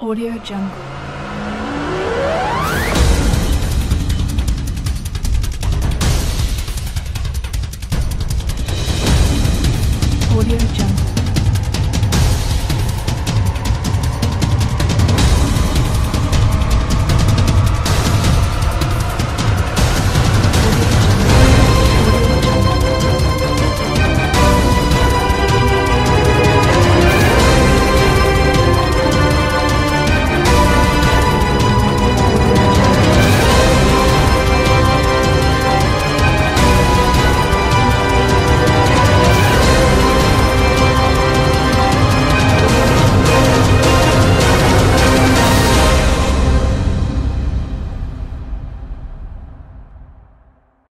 Audio Jungle.